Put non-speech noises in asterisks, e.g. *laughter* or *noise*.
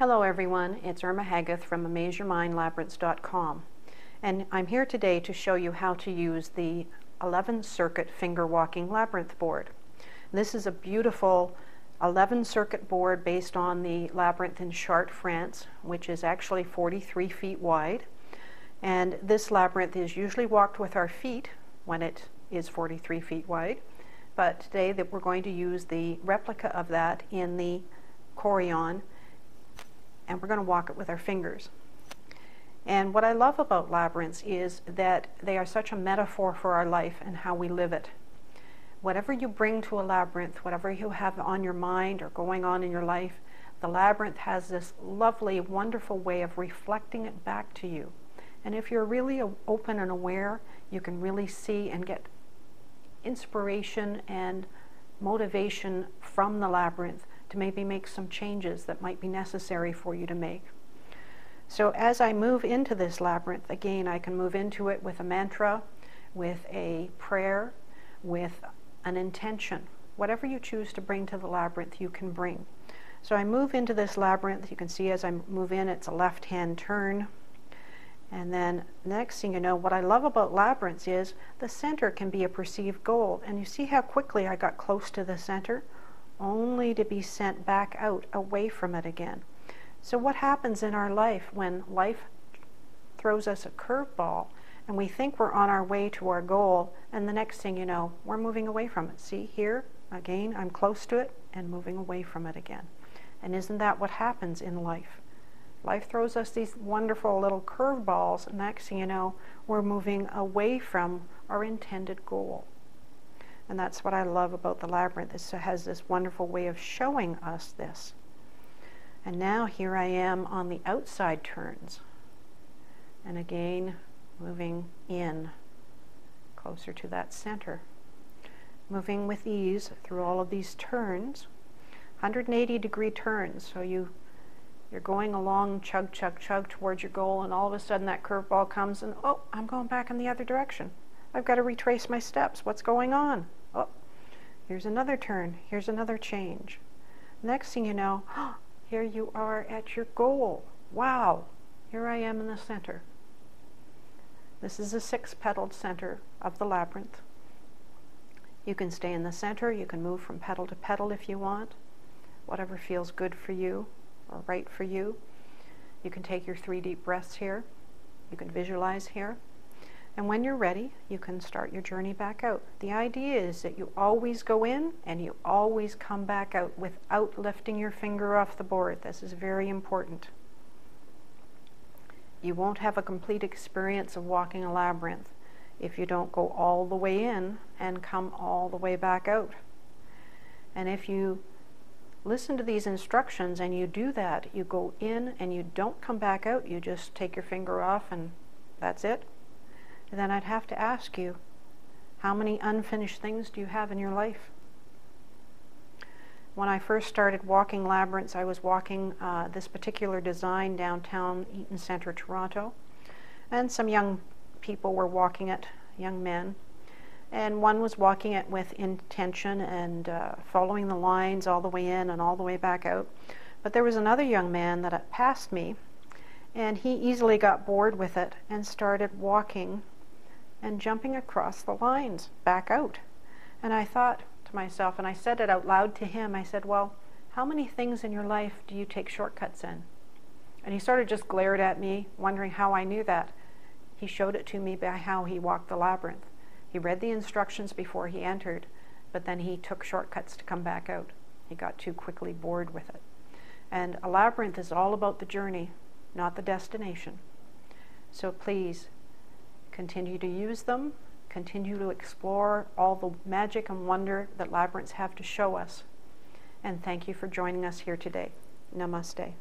Hello everyone, it's Irma Haggoth from AmazeYourMindLabyrinths.com and I'm here today to show you how to use the 11 circuit finger walking labyrinth board. This is a beautiful 11 circuit board based on the labyrinth in Chartres, France, which is actually 43 feet wide. And this labyrinth is usually walked with our feet when it is 43 feet wide. But today that we're going to use the replica of that in the Corian and we're going to walk it with our fingers. And what I love about labyrinths is that they are such a metaphor for our life and how we live it. Whatever you bring to a labyrinth, whatever you have on your mind or going on in your life, the labyrinth has this lovely, wonderful way of reflecting it back to you. And if you're really open and aware, you can really see and get inspiration and motivation from the labyrinth to maybe make some changes that might be necessary for you to make. So as I move into this labyrinth, again, I can move into it with a mantra, with a prayer, with an intention. Whatever you choose to bring to the labyrinth, you can bring. So I move into this labyrinth. You can see as I move in, it's a left-hand turn. And then next thing you know, what I love about labyrinths is the center can be a perceived goal. And you see how quickly I got close to the center? Only to be sent back out away from it again. So, what happens in our life when life throws us a curveball and we think we're on our way to our goal, and the next thing you know, we're moving away from it? See here, again, I'm close to it and moving away from it again. And isn't that what happens in life? Life throws us these wonderful little curveballs, and next thing you know, we're moving away from our intended goal. And that's what I love about the labyrinth. It has this wonderful way of showing us this. And now here I am on the outside turns. And again, moving in closer to that center. Moving with ease through all of these turns. 180 degree turns. So you you're going along chug chug chug towards your goal and all of a sudden that curveball comes and oh, I'm going back in the other direction. I've got to retrace my steps. What's going on? Here's another turn. Here's another change. Next thing you know, *gasps* here you are at your goal. Wow, here I am in the center. This is a six-petaled center of the labyrinth. You can stay in the center. You can move from petal to petal if you want, whatever feels good for you or right for you. You can take your three deep breaths here. You can visualize here. And when you're ready, you can start your journey back out. The idea is that you always go in and you always come back out without lifting your finger off the board. This is very important. You won't have a complete experience of walking a labyrinth if you don't go all the way in and come all the way back out. And if you listen to these instructions and you do that, you go in and you don't come back out, you just take your finger off and that's it then I'd have to ask you, how many unfinished things do you have in your life? When I first started walking labyrinths, I was walking uh, this particular design downtown Eaton Centre, Toronto, and some young people were walking it, young men, and one was walking it with intention and uh, following the lines all the way in and all the way back out. But there was another young man that passed me, and he easily got bored with it and started walking and jumping across the lines back out. And I thought to myself, and I said it out loud to him, I said, Well, how many things in your life do you take shortcuts in? And he sort of just glared at me, wondering how I knew that. He showed it to me by how he walked the labyrinth. He read the instructions before he entered, but then he took shortcuts to come back out. He got too quickly bored with it. And a labyrinth is all about the journey, not the destination. So please Continue to use them. Continue to explore all the magic and wonder that labyrinths have to show us. And thank you for joining us here today. Namaste.